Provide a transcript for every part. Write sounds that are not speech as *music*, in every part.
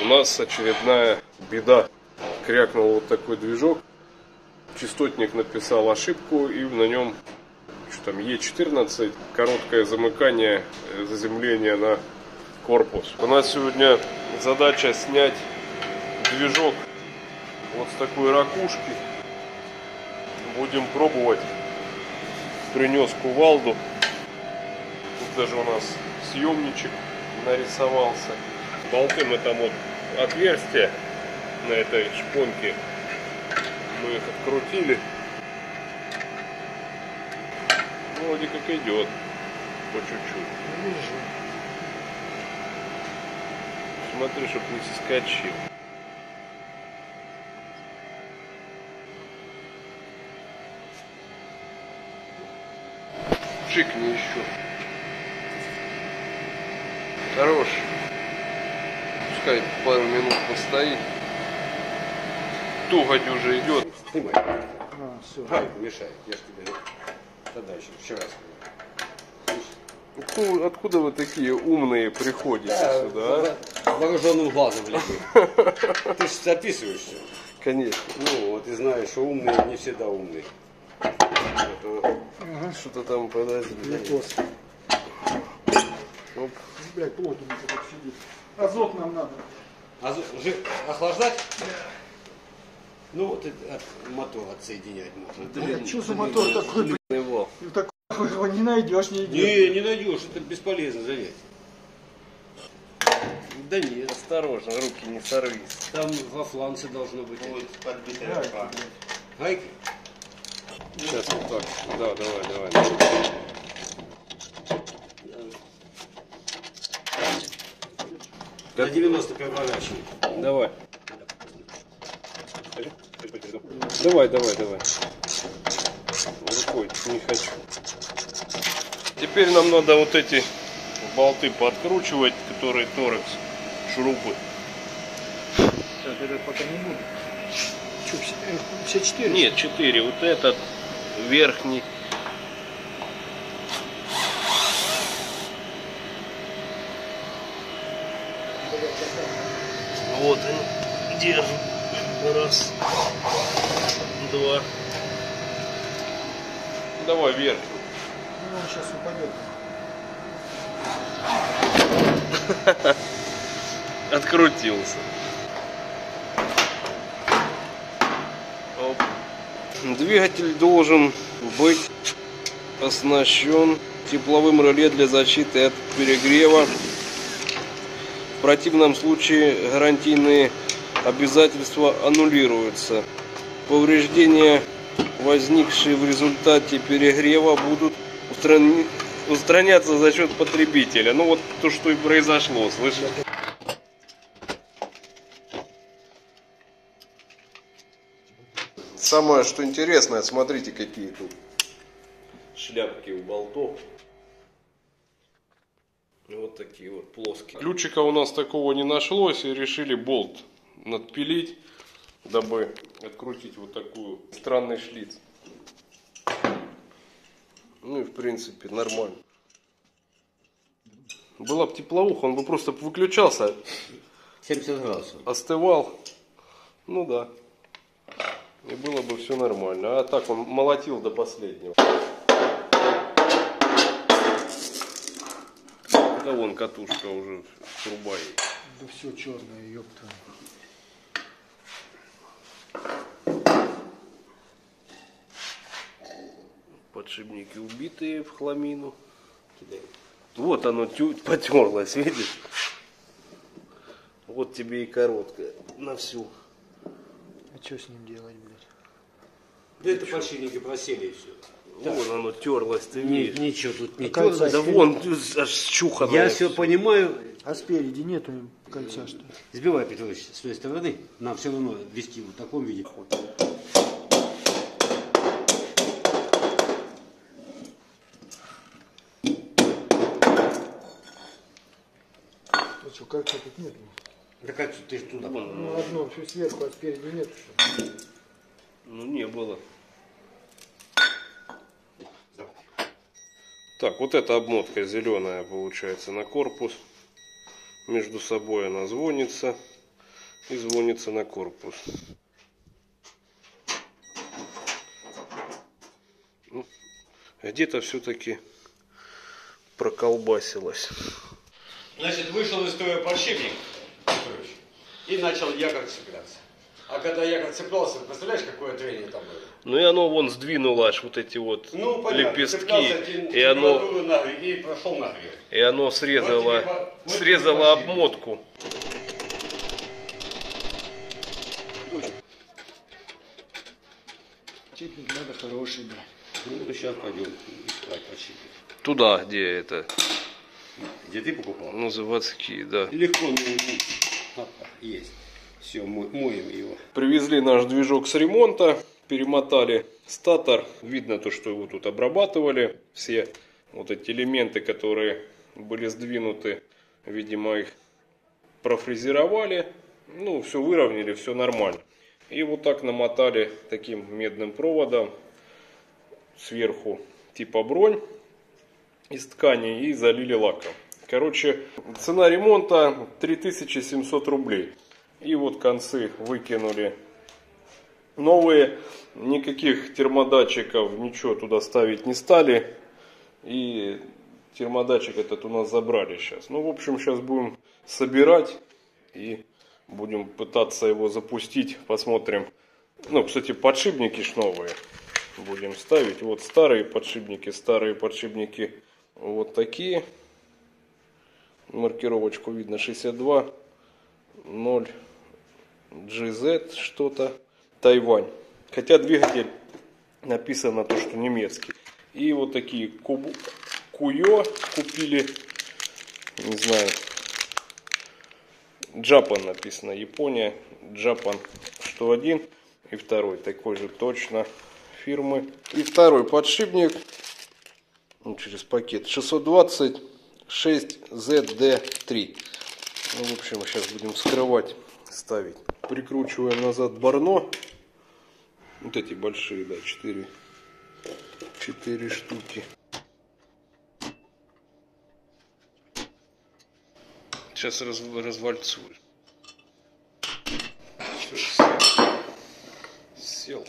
У нас очередная беда. Крякнул вот такой движок. Частотник написал ошибку и на нем что там Е14, короткое замыкание, э, заземление на корпус. У нас сегодня задача снять движок вот с такой ракушки. Будем пробовать. Принес кувалду. Тут даже у нас съемничек нарисовался. Болты мы там вот отверстия на этой шпонке. Мы их открутили. Вроде как идет. По чуть-чуть. Смотри, чтоб не соскочил. Чикни еще. Хорош. Пускай пару минут постоит. Тугодь уже идет. Снимай. А, все. Мешает, я ж тебе тогда еще вчера сказал. Откуда, вы такие умные приходите сюда? а? Вооруженным глазом гляди. *laughs* Ты же записываешь все. Конечно. Ну, вот и знаешь, что умные не всегда умные. Это Что-то там, подожди. Литос. Оп. Блять, плотненько тут сидит. Азот нам надо. А уже охлаждать? Ну вот от мотор отсоединять можно. Блять, что за мотор такой? Его. Ну, такой его не найдешь нигде. Не, не найдешь, это бесполезно, заметь. Да нет, Осторожно, руки не сорвись. там во фланце должно быть. подбитая Гайки, рука. Гайки? Сейчас вот так. Да, давай, давай. На 90 переворачивай. Давай. Давай, давай, давай. Рукой не хочу. Теперь нам надо вот эти болты подкручивать, которые торекс, шурупы. Так, этот пока не буду. Че, все, э, все четыре? Нет, четыре. Вот этот верхний. Раз, два. Давай верхний. Ну, он сейчас упадет. *laughs* Открутился. Оп. Двигатель должен быть оснащен тепловым реле для защиты от перегрева. В противном случае гарантийные обязательства аннулируются. Повреждения, возникшие в результате перегрева, будут устрани- устраняться за счет потребителя. Ну вот то, что и произошло, слышишь? Самое, что интересное, смотрите, какие тут шляпки у болтов. Вот такие вот плоские. Ключика у нас такого не нашлось, и решили болт надпилить, дабы открутить вот такую странный шлиц. Ну и в принципе нормально. Была бы тепловуха, он бы просто выключался, 70 градусов. остывал. Ну да. И было бы все нормально. А так он молотил до последнего. Да вон катушка уже труба есть. Да все черное, ёпта. Подшипники убитые в хламину. Вот оно тю- потерлось, видишь? Вот тебе и короткая на всю. А что с ним делать, блядь? Да это подшипники просели и все. Вон оно терлось, ты видишь. Ничего тут не кольца тёрно. Да вон аж чухано. Я все понимаю. А спереди нету кольца, что ли? Сбивай, Петрович, с той стороны. Нам все равно вести в таком виде. А что, кольца тут нету? Да как ты же туда? Ну, одно, все сверху, а спереди что ли? Ну не было. Так, вот эта обмотка зеленая получается на корпус. Между собой она звонится. и звонится на корпус. Ну, где-то все-таки проколбасилось. Значит, вышел из строя подшипник Петрович, и начал якорь цепляться. А когда якорь цеплялся, представляешь, какое трение там было? Ну и оно вон сдвинуло аж вот эти вот Ну, понятно, лепестки. И оно, и прошел нагрев. и оно срезало, Вот тебе по- вот срезало обмотку. Чипник надо хороший, да. Ну, сейчас пойдем искать. Туда, где это, Где ты покупал? ну, заводские, да. Легко, ну, ну, есть. Все, моем его. Привезли наш движок с ремонта, перемотали статор. Видно то, что его тут обрабатывали. Все вот эти элементы, которые были сдвинуты, видимо, их профрезеровали. Ну, все выровняли, все нормально. И вот так намотали таким медным проводом сверху типа бронь из ткани и залили лаком. Короче, цена ремонта 3700 рублей. И вот концы выкинули новые. Никаких термодатчиков, ничего туда ставить не стали. И термодатчик этот у нас забрали сейчас. Ну, в общем, сейчас будем собирать и будем пытаться его запустить. Посмотрим. Ну, кстати, подшипники ж новые будем ставить. Вот старые подшипники, старые подшипники вот такие. Маркировочку видно 62 0 GZ что-то Тайвань. Хотя двигатель написано то, что немецкий. И вот такие куб... Куё купили, не знаю, Джапан написано, Япония, Джапан, что один и второй, такой же точно фирмы. И второй подшипник ну, через пакет 620 6ZD3. Ну, в общем, сейчас будем вскрывать, ставить. Прикручиваем назад барно. Вот эти большие, да, 4, 4 штуки. Сейчас раз, развальцую. Сел.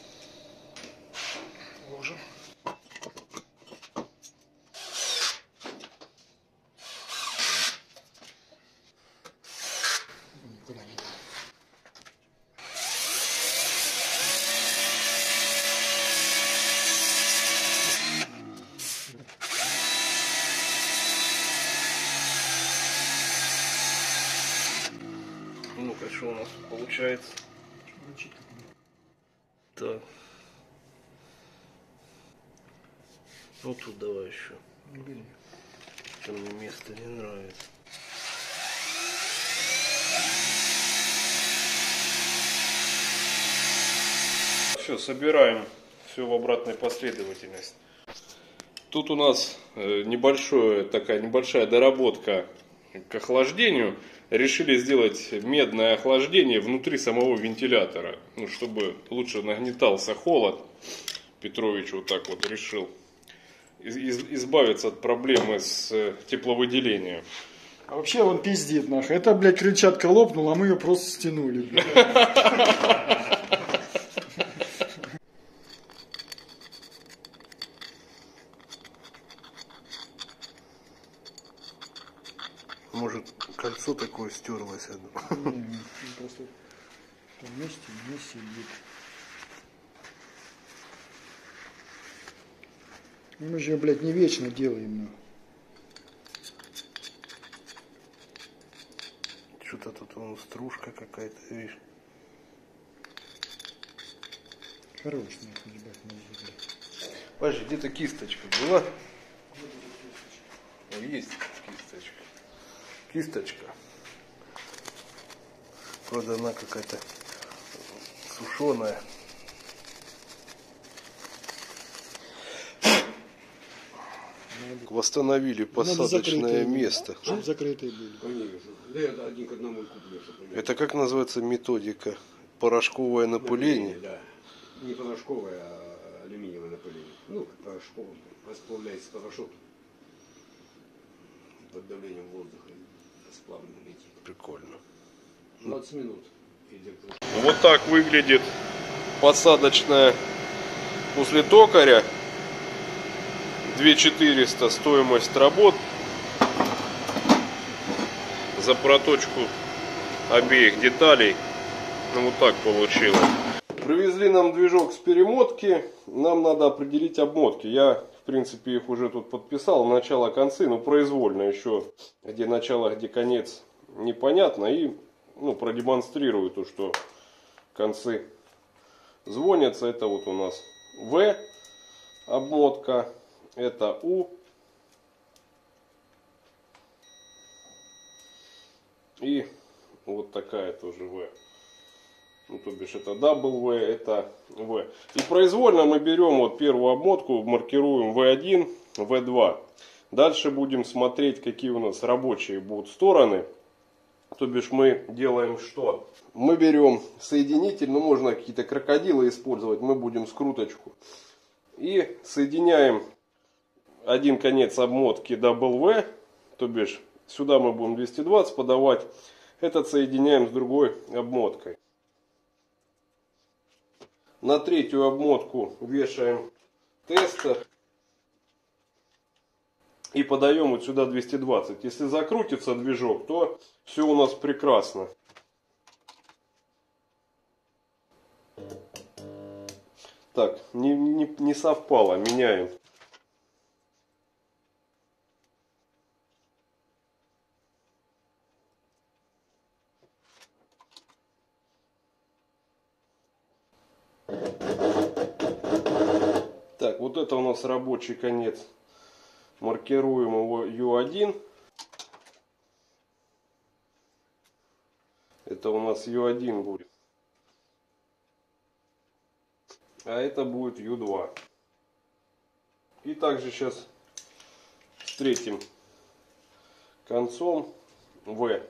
Ложим. Никуда не надо. Ну-ка, что у нас получается? Так. Ну тут давай еще. Там мне место не нравится. Все, собираем все в обратной последовательности. Тут у нас э, небольшое, такая небольшая доработка к охлаждению. Решили сделать медное охлаждение внутри самого вентилятора, ну, чтобы лучше нагнетался холод. Петрович вот так вот решил из- из- избавиться от проблемы с э, тепловыделением. А вообще он пиздит нахуй. Это, блядь, крыльчатка лопнула, а мы ее просто стянули, блядь. *laughs* Может, кольцо такое стерлось одно. Не, он просто в том месте не сидит. Ну, Мы же блядь, не вечно делаем. Что-то тут вон стружка какая-то, видишь. Нахуй, ебать, мозги, блядь. Подожди, где-то кисточка была? О, Есть кисточка. Кисточка. Правда, она какая-то сушеная. Восстановили посадочное место. Чтоб закрытые были. Чтобы Это как называется методика? Порошковое напыление? Да. Не порошковое, а алюминиевое напыление. Ну, как порошковое. Расплавляется порошок под давлением воздуха и расплавленно летит. Прикольно. 20 минут. Вот так выглядит посадочная после токаря. 2400 стоимость работ за проточку обеих деталей. Ну вот так получилось. Привезли нам движок с перемотки. Нам надо определить обмотки. Я, принципе, их уже тут подписал. Начало, концы, но произвольно еще. Где начало, где конец, непонятно. И ну, продемонстрирую то, что концы звонятся. Это вот у нас В обмотка. Это У. И вот такая тоже В. Ну, то бишь это W, это V. И произвольно мы берем вот первую обмотку, маркируем V1, V2. Дальше будем смотреть, какие у нас рабочие будут стороны. То бишь мы делаем что? Мы берем соединитель, ну можно какие-то крокодилы использовать, мы будем скруточку. И соединяем один конец обмотки W, то бишь сюда мы будем 220 подавать. Этот соединяем с другой обмоткой. На третью обмотку вешаем тестер. И подаем вот сюда 220. Если закрутится движок, то все у нас прекрасно. Так, не, не, не совпало, меняем. Так, вот это у нас рабочий конец. Маркируем его U1. Это у нас U1 будет. А это будет U2. И также сейчас с третьим концом V.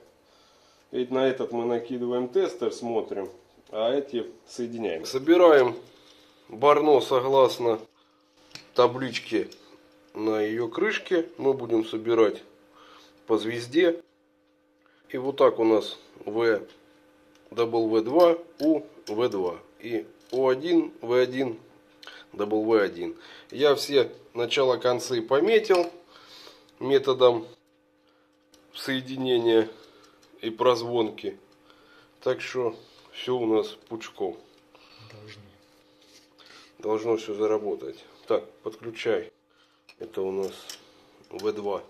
Ведь на этот мы накидываем тестер, смотрим, а эти соединяем. Собираем барно согласно табличке на ее крышке. Мы будем собирать по звезде. И вот так у нас V, W2, U, V2. И O1, V1, W1. Я все начало-концы пометил методом соединения и прозвонки. Так что все у нас пучком. Должны. Должно все заработать. Так, подключай. Это у нас V2.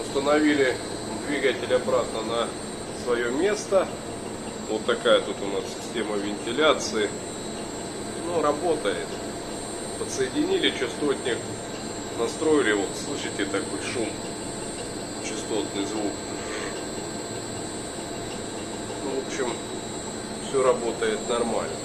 Установили двигатель обратно на свое место. Вот такая тут у нас система вентиляции. Ну, работает. Подсоединили частотник. Настроили, вот слышите такой шум. Частотный звук. Общем, все работает нормально.